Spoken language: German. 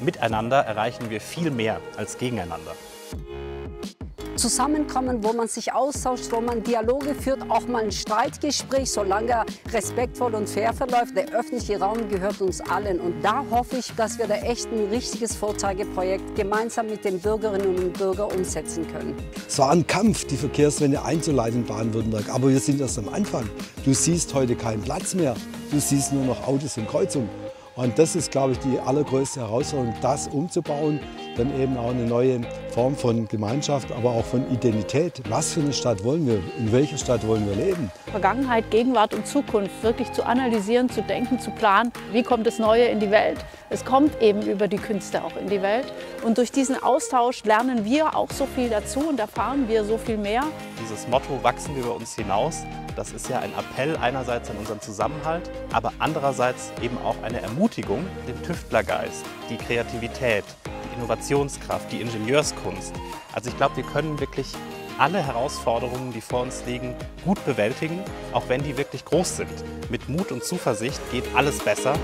miteinander erreichen wir viel mehr als gegeneinander zusammenkommen, wo man sich austauscht, wo man Dialoge führt, auch mal ein Streitgespräch, solange er respektvoll und fair verläuft. Der öffentliche Raum gehört uns allen. Und da hoffe ich, dass wir da echt ein richtiges Vorzeigeprojekt gemeinsam mit den Bürgerinnen und Bürgern umsetzen können. Es war ein Kampf, die Verkehrswende einzuleiten in Baden-Württemberg. Aber wir sind erst am Anfang. Du siehst heute keinen Platz mehr. Du siehst nur noch Autos und Kreuzungen. Und das ist, glaube ich, die allergrößte Herausforderung, das umzubauen, dann eben auch eine neue Form von Gemeinschaft, aber auch von Identität. Was für eine Stadt wollen wir? In welcher Stadt wollen wir leben? Vergangenheit, Gegenwart und Zukunft wirklich zu analysieren, zu denken, zu planen. Wie kommt das Neue in die Welt? Es kommt eben über die Künste auch in die Welt. Und durch diesen Austausch lernen wir auch so viel dazu und erfahren wir so viel mehr. Dieses Motto wachsen wir über uns hinaus, das ist ja ein Appell einerseits an unseren Zusammenhalt, aber andererseits eben auch eine Ermutigung, den Tüftlergeist, die Kreativität, Innovationskraft, die Ingenieurskunst. Also ich glaube, wir können wirklich alle Herausforderungen, die vor uns liegen, gut bewältigen, auch wenn die wirklich groß sind. Mit Mut und Zuversicht geht alles besser.